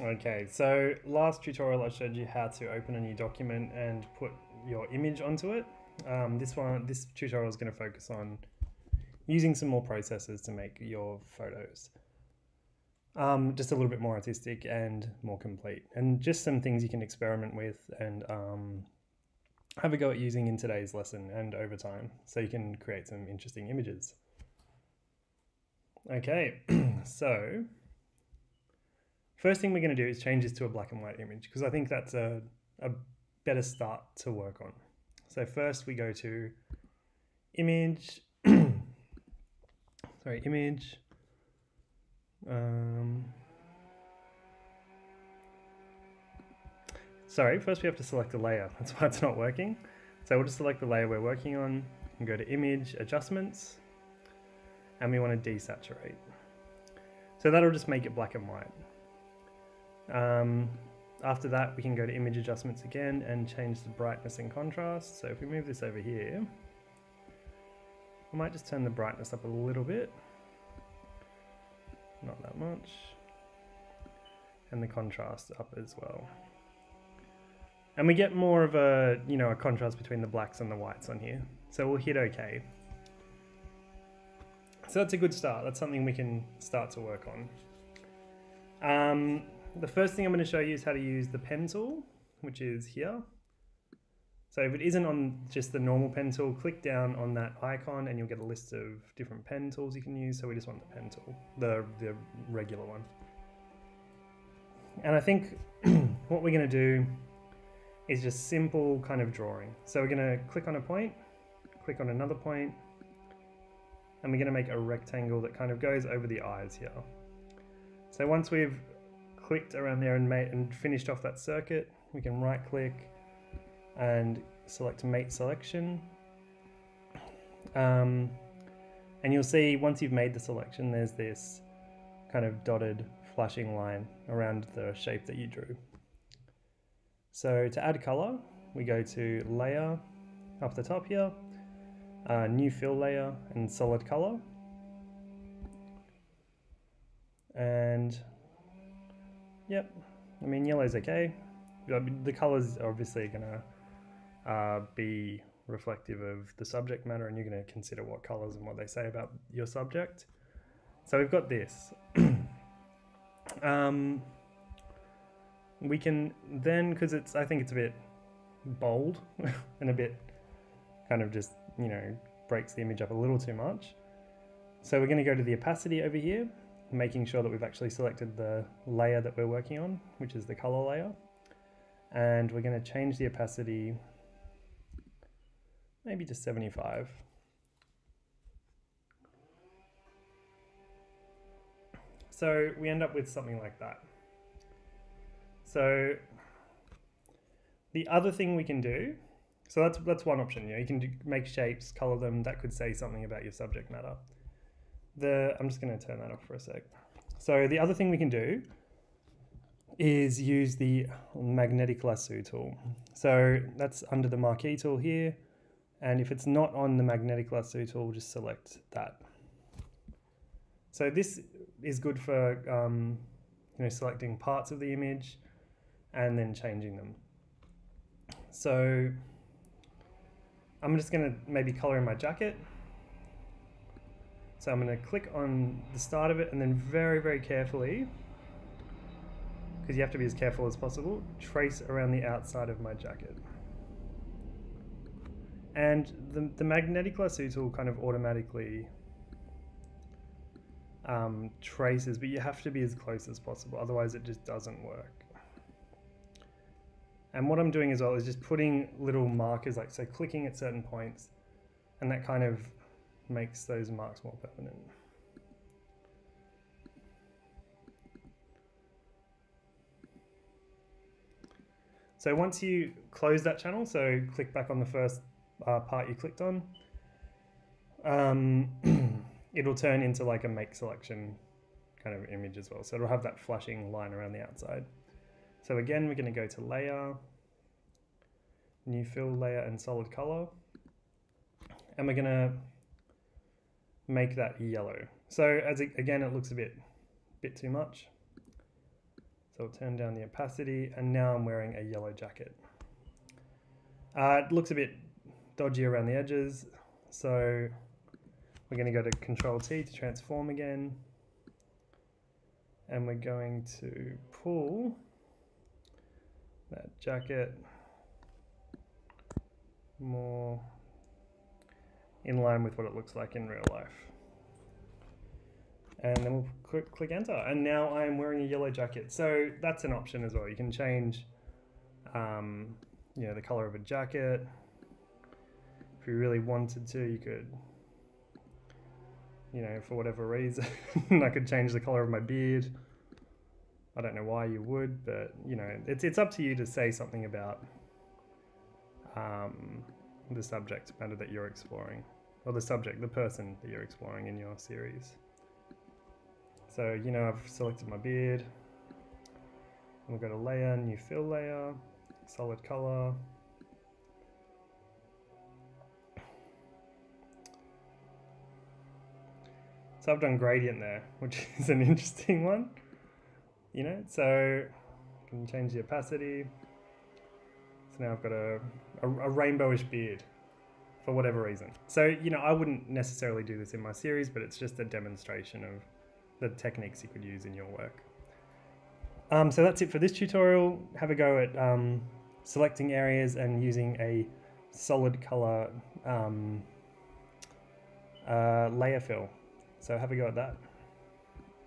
Okay, so last tutorial I showed you how to open a new document and put your image onto it. Um, this one, this tutorial is going to focus on using some more processes to make your photos um, just a little bit more artistic and more complete, and just some things you can experiment with and um, have a go at using in today's lesson and over time, so you can create some interesting images. Okay, so first thing we're going to do is change this to a black and white image because I think that's a, a better start to work on. So first we go to image, sorry, image, um, sorry, first we have to select a layer. That's why it's not working. So we'll just select the layer we're working on and go to image adjustments and we want to desaturate. So that'll just make it black and white. Um, after that, we can go to image adjustments again and change the brightness and contrast. So if we move this over here, I might just turn the brightness up a little bit not that much. And the contrast up as well. And we get more of a, you know, a contrast between the blacks and the whites on here. So we'll hit OK. So that's a good start. That's something we can start to work on. Um, the first thing I'm going to show you is how to use the pen tool, which is here. So if it isn't on just the normal pen tool, click down on that icon and you'll get a list of different pen tools you can use. So we just want the pen tool, the, the regular one. And I think what we're going to do is just simple kind of drawing. So we're going to click on a point, click on another point, and we're going to make a rectangle that kind of goes over the eyes here. So once we've clicked around there and made and finished off that circuit, we can right click and select make selection. Um, and you'll see once you've made the selection, there's this kind of dotted flashing line around the shape that you drew. So to add color, we go to layer up the top here, uh, new fill layer and solid color. And yep, I mean yellow's okay. The colors obviously are gonna uh, be reflective of the subject matter and you're going to consider what colors and what they say about your subject. So we've got this. um, we can then, because it's, I think it's a bit bold and a bit kind of just, you know, breaks the image up a little too much. So we're going to go to the opacity over here, making sure that we've actually selected the layer that we're working on, which is the color layer. And we're going to change the opacity maybe to 75. So we end up with something like that. So the other thing we can do, so that's that's one option. You know, you can do, make shapes, color them. That could say something about your subject matter. The I'm just going to turn that off for a sec. So the other thing we can do is use the magnetic lasso tool. So that's under the marquee tool here. And if it's not on the magnetic lasso tool, we'll just select that. So this is good for um, you know selecting parts of the image and then changing them. So I'm just going to maybe color in my jacket. So I'm going to click on the start of it and then very, very carefully, because you have to be as careful as possible, trace around the outside of my jacket. And the, the magnetic lasso tool kind of automatically um, traces, but you have to be as close as possible, otherwise it just doesn't work. And what I'm doing as well is just putting little markers, like so clicking at certain points, and that kind of makes those marks more permanent. So once you close that channel, so click back on the first uh, part you clicked on, um, it'll turn into like a make selection kind of image as well. So it'll have that flashing line around the outside. So again, we're going to go to layer, new fill layer and solid color. And we're going to make that yellow. So as it, again, it looks a bit, bit too much. So I'll turn down the opacity and now I'm wearing a yellow jacket. Uh, it looks a bit dodgy around the edges. So we're going to go to Control T to transform again. And we're going to pull that jacket more in line with what it looks like in real life. And then we'll click, click enter. And now I'm wearing a yellow jacket. So that's an option as well. You can change um, you know, the color of a jacket. If you really wanted to, you could, you know, for whatever reason, I could change the color of my beard. I don't know why you would, but you know, it's it's up to you to say something about um, the subject matter that you're exploring, or the subject, the person that you're exploring in your series. So you know, I've selected my beard. We'll go to layer, new fill layer, solid color. So I've done gradient there, which is an interesting one. You know, so you can change the opacity. Now I've got a, a, a rainbowish beard for whatever reason. So, you know, I wouldn't necessarily do this in my series, but it's just a demonstration of the techniques you could use in your work. Um, so that's it for this tutorial. Have a go at um, selecting areas and using a solid color um, uh, layer fill. So have a go at that.